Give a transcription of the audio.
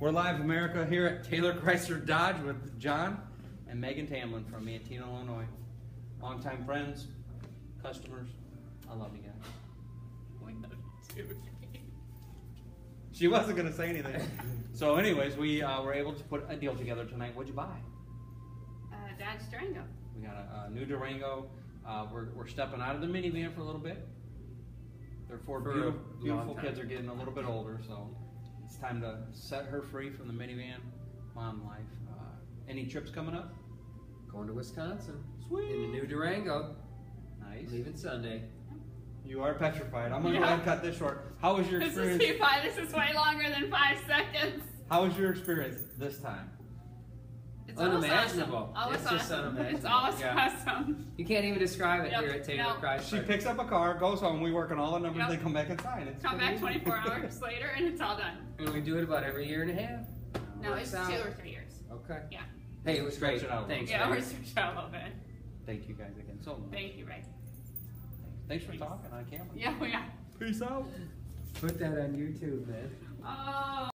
We're live, America, here at Taylor Chrysler Dodge with John and Megan Tamblyn from Manteno, Illinois. Longtime friends, customers. I love you guys. She wasn't gonna say anything. so, anyways, we uh, were able to put a deal together tonight. What'd you buy? Uh, Dodge Durango. We got a, a new Durango. Uh, we're, we're stepping out of the minivan for a little bit. Their four For beautiful, beautiful kids are getting a little bit older, so it's time to set her free from the minivan mom life. Uh, any trips coming up? Going to Wisconsin. Sweet. In the new Durango. Nice. Leaving Sunday. You are petrified. I'm gonna go Yeah. ahead and cut this short. How was your This is experience? too. This is way longer than five seconds. How was your experience this time? It's Unimaginable. awesome. It's just awesome. It's unimaginable. always Yeah. awesome. You can't even describe it Yep, here at Taylor no. Chrysler. She picks up a car, goes home. We work on all the numbers. Yep. They come back and sign. It's Come back easy. 24 hours later and it's all done. And we do it about every year and a half. No, Works it's out. two or three years. Okay. Yeah. Hey, it was great. it out a Thanks. Yeah, we're switched out a little bit. Thank you guys again so much. Thank you, Ray. Thanks for talking on camera. Yeah, we are. Peace out. Put that on YouTube, man. Oh.